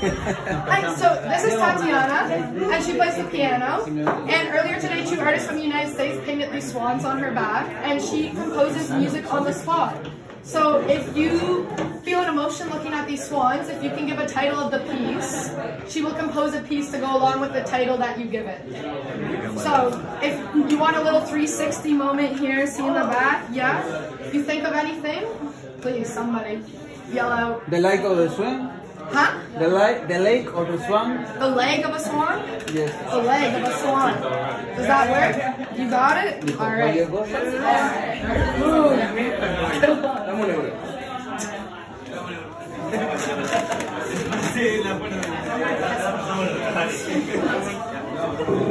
Hi, so this is Tatjana, and she plays the piano. And earlier today, two artists from the United States painted these swans on her back, and she composes music on the spot. So if you feel an emotion looking at these swans, if you can give a title of the piece, she will compose a piece to go along with the title that you give it. So if you want a little 360 moment here, see in the back, yeah? You think of anything? Please, somebody yell out. The light of the swan? Huh? The lake, the lake of the swan? The leg of a swan? Yes. The leg of a swan. Does that work? You got it? All right. Sí, la